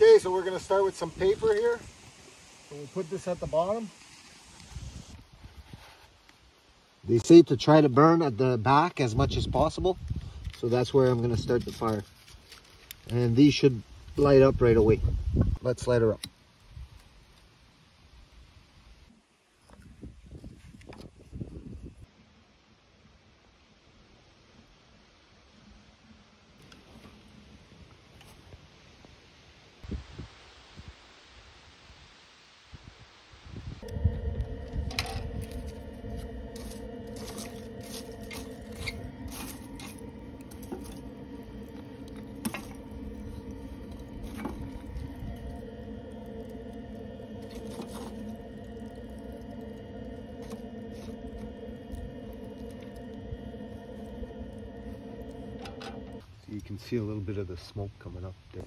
Okay, so we're gonna start with some paper here. We'll put this at the bottom. They say to try to burn at the back as much as possible. So that's where I'm gonna start the fire. And these should light up right away. Let's light her up. You can see a little bit of the smoke coming up there.